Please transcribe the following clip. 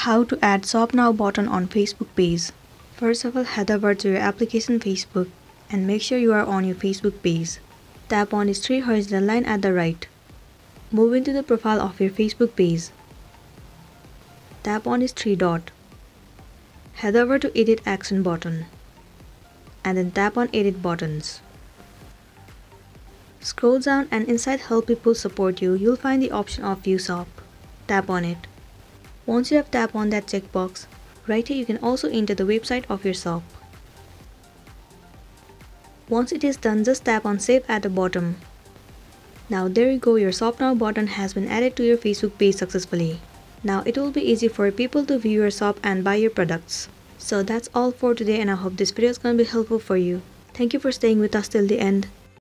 How to add Shop Now button on Facebook page. First of all, head over to your application Facebook and make sure you are on your Facebook page. Tap on this three horizontal line at the right. Move into the profile of your Facebook page. Tap on this three dot. Head over to edit action button and then tap on edit buttons. Scroll down and inside help people support you, you'll find the option of view shop. Tap on it. Once you have tapped on that checkbox, right here you can also enter the website of your shop. Once it is done, just tap on save at the bottom. Now there you go, your shop now button has been added to your Facebook page successfully. Now it will be easy for people to view your shop and buy your products. So that's all for today and I hope this video is gonna be helpful for you. Thank you for staying with us till the end.